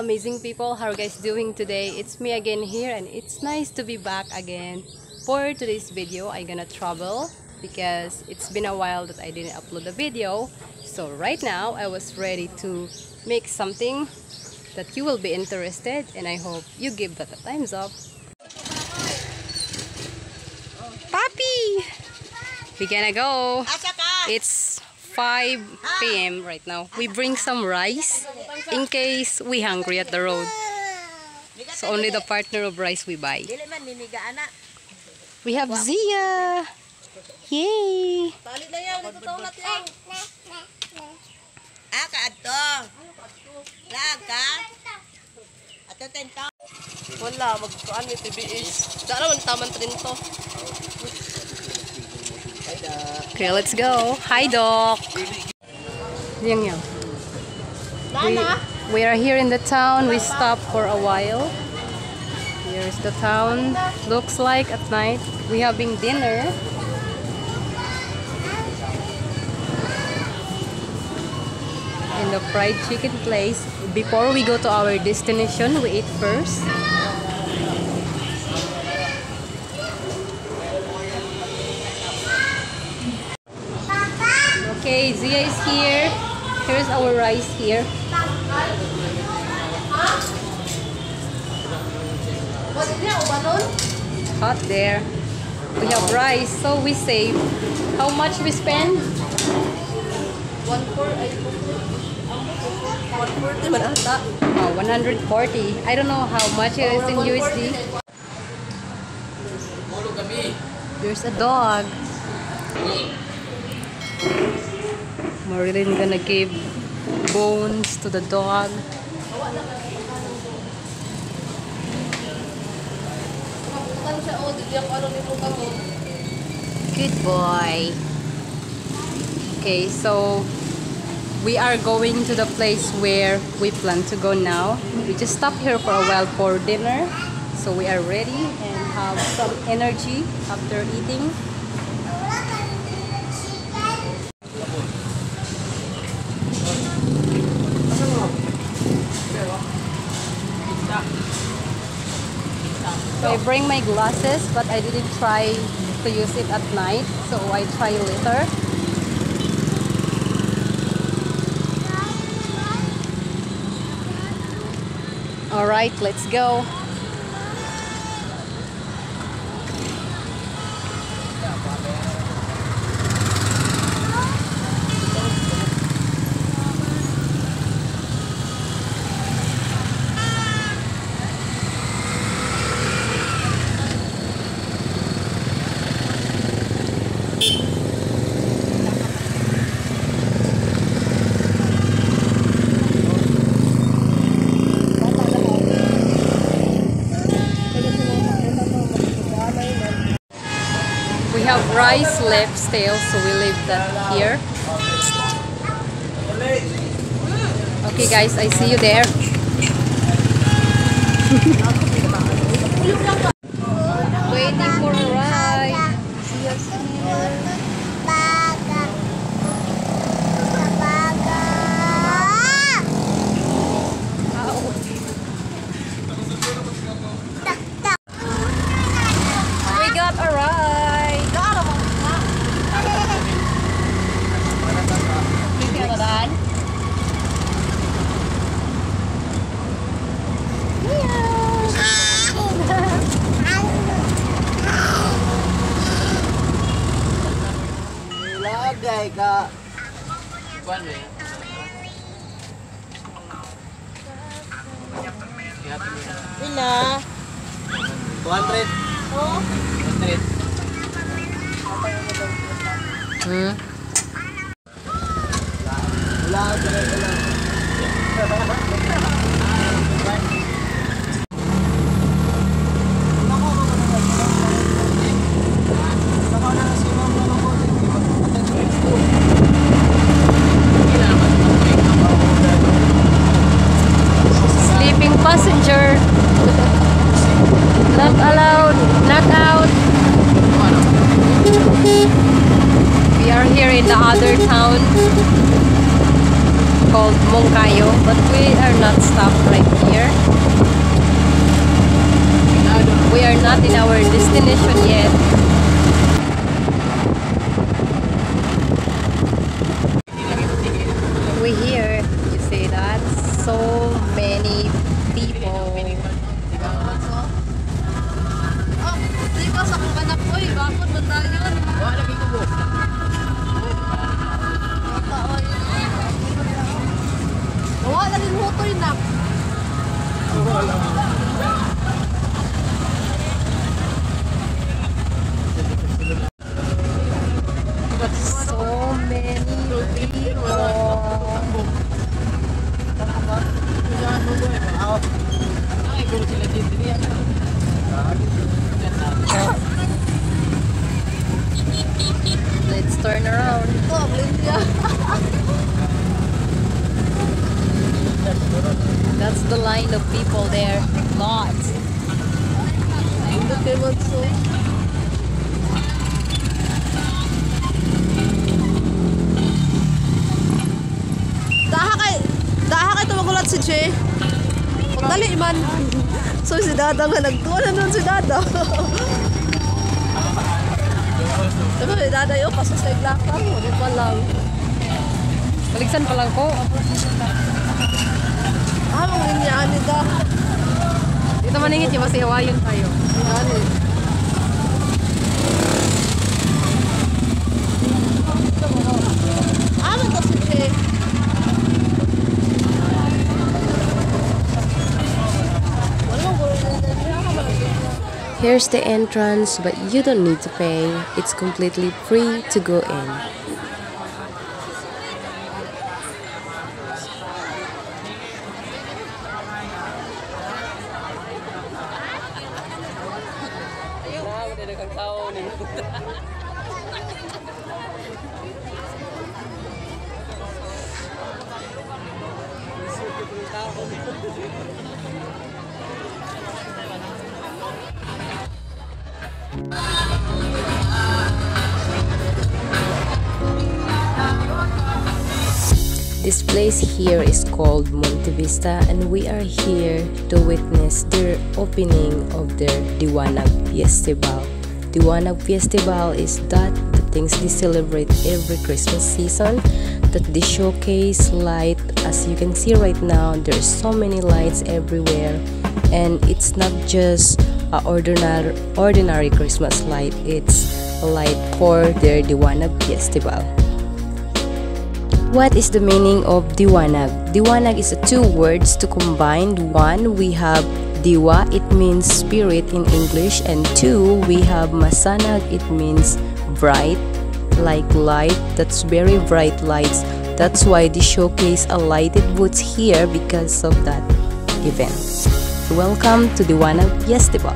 amazing people, how are you guys doing today? It's me again here and it's nice to be back again. For today's video, I'm gonna travel because it's been a while that I didn't upload a video. So right now, I was ready to make something that you will be interested and I hope you give that a thumbs up. Papi! We gonna go. It's 5 p.m. right now. We bring some rice in case we hungry at the road. So only the partner of rice we buy. We have Zia! Yay! Ah, ka adto. Lag ka? Ato tento. Wala, magkuan ni TBS. Dara man taman rin to. Okay, let's go. Hi, Doc! Yang yang. We, we are here in the town. We stopped for a while. Here's the town. Looks like at night. We are having dinner. In the fried chicken place. Before we go to our destination, we eat first. Okay, Zia is here. Here's our rice here. Hot there. We have rice, so we save. How much we spend? One four, one oh, forty man ata. Oh, 140. I don't know how much it is in USD. There's a dog. Marilyn gonna give bones to the dog. Good boy. Okay, so we are going to the place where we plan to go now. We just stop here for a while for dinner. So we are ready and have some energy after eating. Bring my glasses, but I didn't try to use it at night. So I try later. All right, let's go. Have left still, so we leave that here. Okay guys, I see you there. 200. Oo. 100. Hmm? Wala. Wala. Called Monkayo, but we are not stopped right here. We are not in our destination yet. Daha kay tumagulat si Che. Dali man. So si Dada nga nagtuwa na nun si Dada. Diba si Dada yun, kaso sa iglakang. Hindi pa lang. Baligsan pa lang ko. Ah, mga ganyan ni Da. Dito maningit yung masiyawayon tayo. Yan eh. Here's the entrance, but you don't need to pay. It's completely free to go in. This place here is called Monte Vista and we are here to witness their opening of their Diwanag Festival. Diwanag Festival is that the things they celebrate every Christmas season that they showcase light as you can see right now there's so many lights everywhere and it's not just a ordinary ordinary Christmas light it's a light for their Diwanag Festival. What is the meaning of Diwanag? Diwanag is two words to combine. One, we have Diwa, it means spirit in English, and two, we have Masanag, it means bright, like light, that's very bright lights. That's why they showcase a lighted booths here because of that event. Welcome to Diwanag Festival.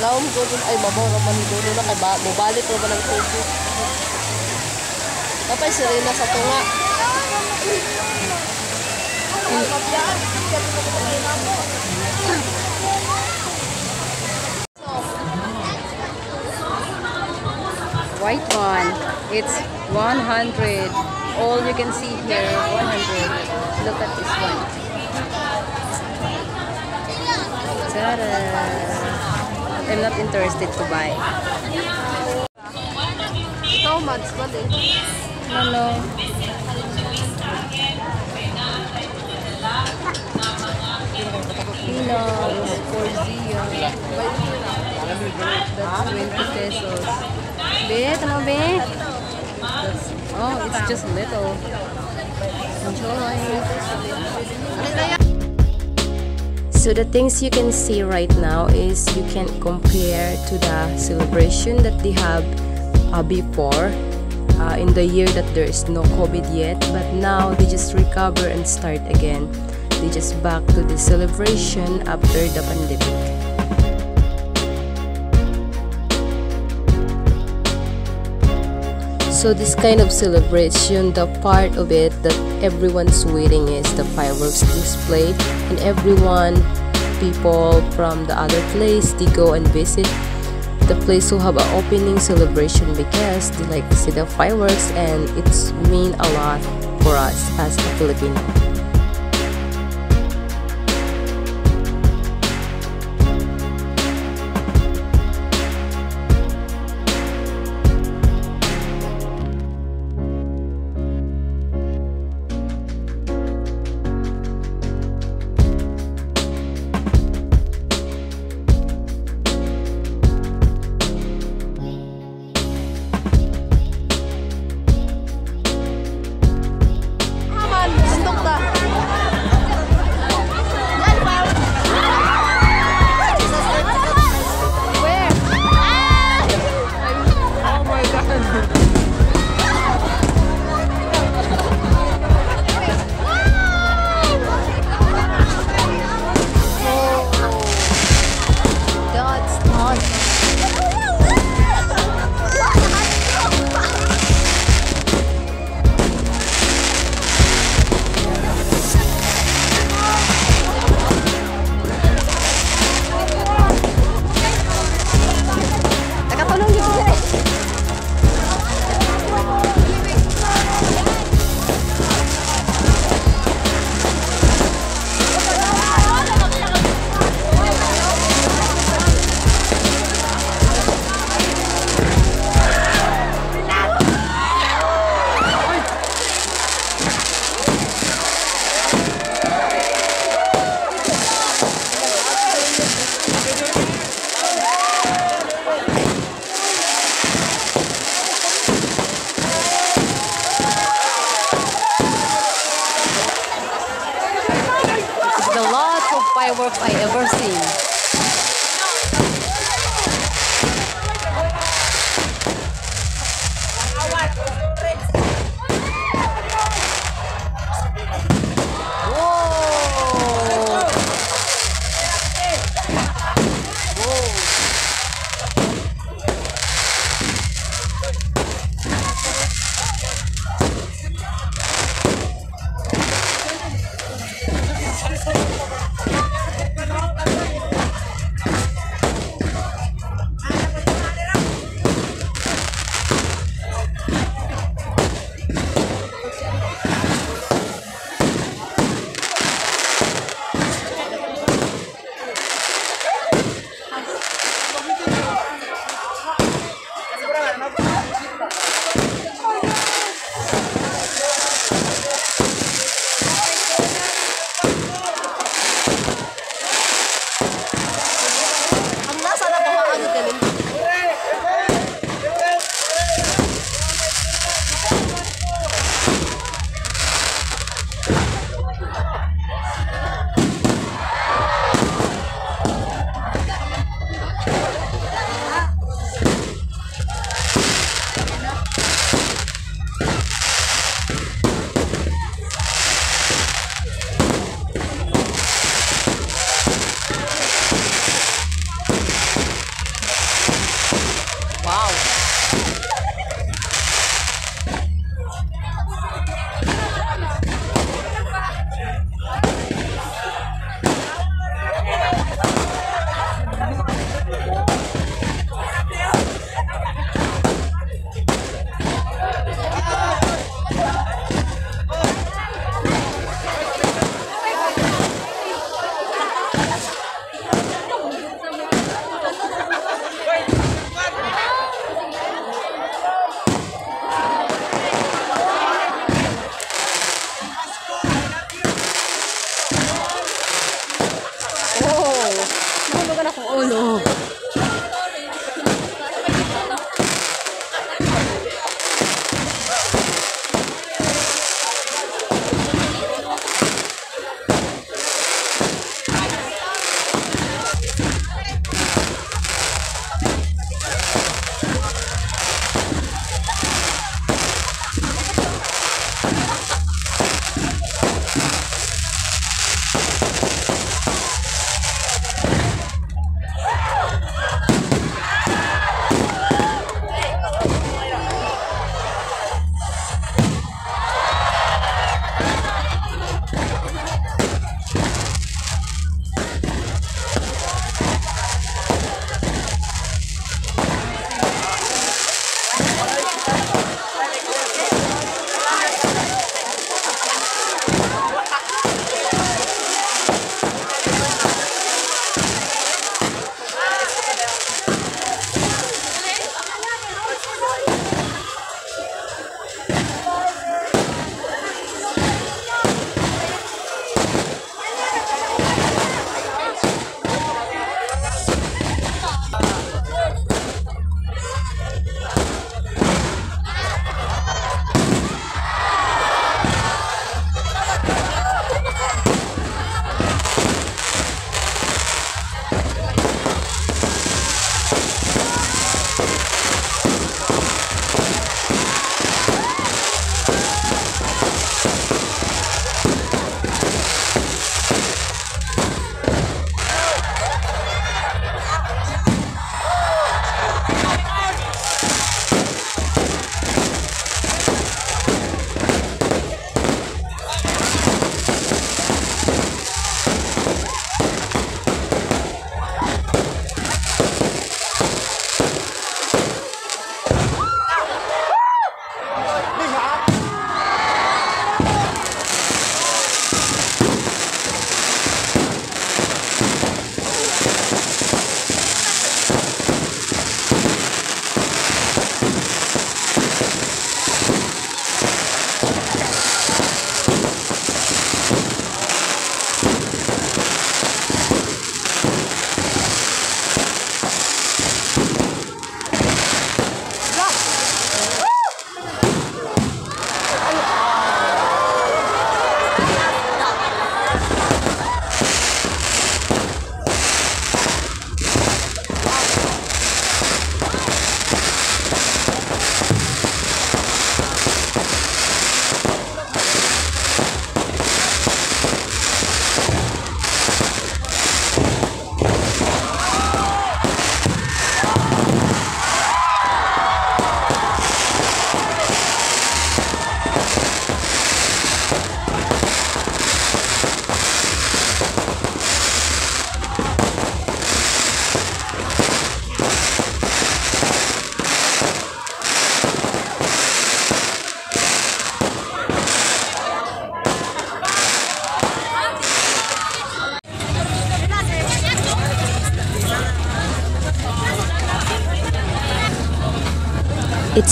Laom ko dun, ay mabaw naman Dodo na kay ba, mubalik naman ang tubig. Tapay si Rina sa tunga. White one. It's 100. All you can see here, 100. Look at this one. Ta-da! I'm not interested to buy. How much ba din? No, no. Peanuts for. That's 20 pesos. Be, tama be? Oh, it's just little. Enjoy. So the things you can see right now is you can compare to the celebration that they have uh, before uh, in the year that there is no COVID yet but now they just recover and start again. They just back to the celebration after the pandemic so this kind of celebration the part of it that everyone's waiting is the fireworks display and everyone people from the other place they go and visit the place to have an opening celebration because they like to see the fireworks and it's mean a lot for us as a Filipino.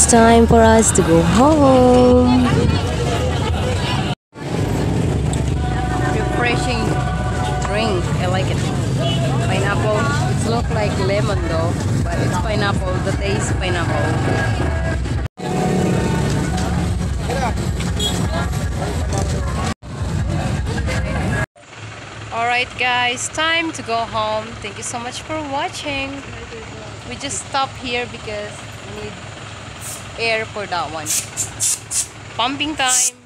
Time for us to go home. Refreshing drink. I like it. Pineapple. It looks like lemon though, but it's pineapple. The taste pineapple. Alright guys, time to go home. Thank you so much for watching. We just stopped here because we need air for that one. Pumping time.